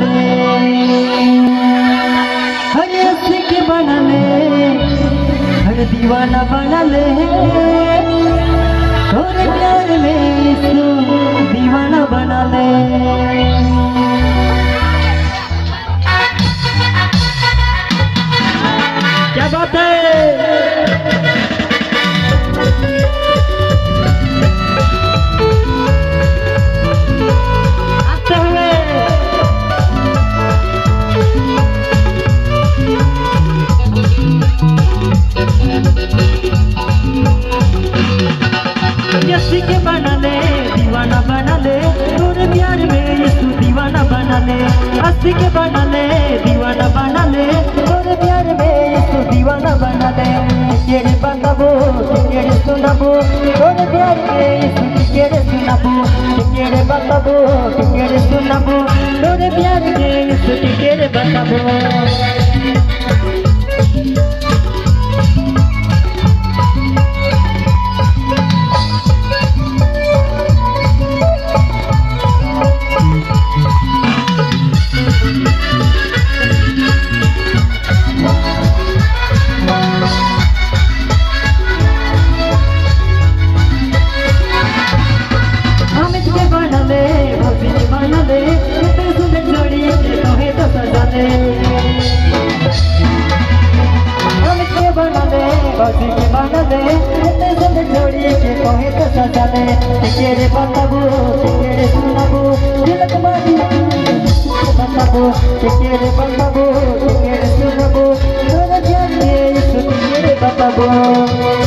ले हर सिख बना ले हर दीवाना बना ले और प्यार में दीवाना बना ले के बना ले दीवाना बना ले तोरे प्यार में यीशु दीवाना बना ले हंसी के बना ले दीवाना बना ले तोरे प्यार में यीशु दीवाना बना ले केरे बताबो केरे सुनाबो तोरे प्यार में यीशु केरे सुनाबो केरे बताबो केरे सुनाबो तोरे प्यार में यीशु केरे बताबो ले के भी दे इतने सुंदर जोड़ी के कहे तो सजा ले तेरे बताबू तेरे सुनाबू दिल तुम्हारी बताबू तेरे बताबू तेरे सुनाबू। तोरा जान इस तेरे बताबू।